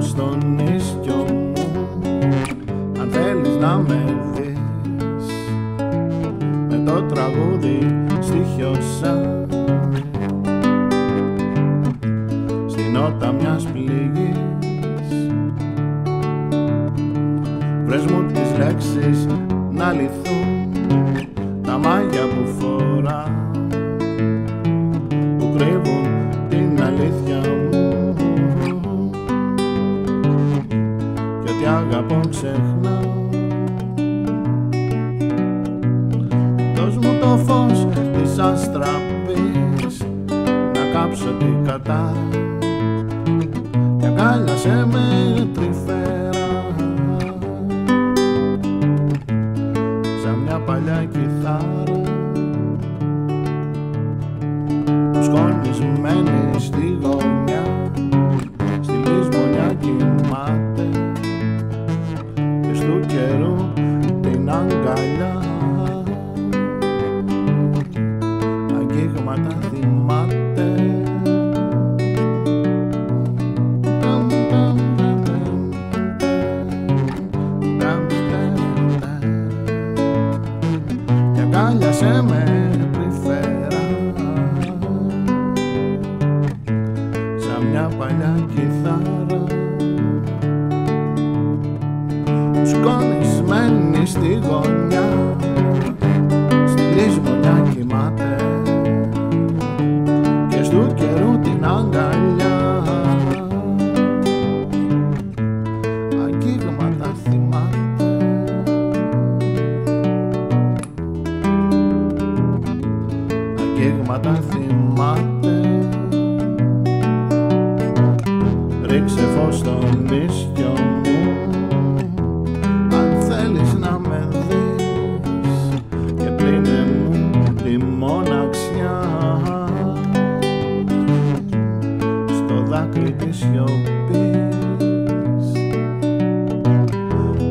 στον νησιό μου αν θέλεις να με δεις. Με το τραγούδι στοιχειώσα στην νότα μιας πληγής. Βρες μου τις λέξεις να λυθούν τα μάγια που φορά που κρύβουν την αλήθεια και ότι αγαπώ ξεχνάω Δώσ' μου το φως της αστραπής να κάψω την κατάρα και αγκάλιασέ με τρυφέρα. Σαν μια παλιά κιθάρα. Σκονισμένη στη γωνιά και στου καιρού την αγκαλιά αγγίγματα θυμάται Ταμ, ταμ, ταμ, ταμ, ταμ, ταμ, ταμ. Και αγκάλιασέ με σκονισμένη στη γωνιά. Στη λησμονιά κοιμάται. Και στου καιρού την αγκαλιά. Αγγίγματα θυμάται. Αγγίγματα θυμάται. Ρίξε φως στο νησιό της σιωπής.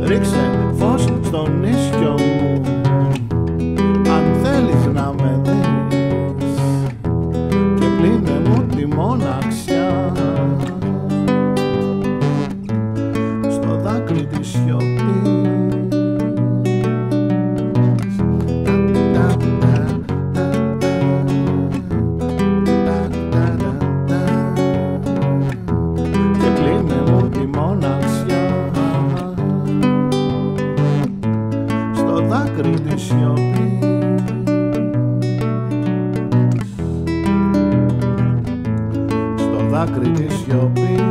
Ρίξε φως στο νησιό μου αν θέλεις να με δεις. Και πλύνε μου τη μοναξιά. Στο δάκρυ της σιωπής δάκρυ της σιωπής.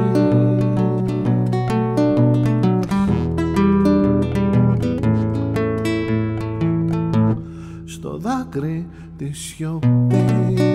Στο δάκρυ της σιωπής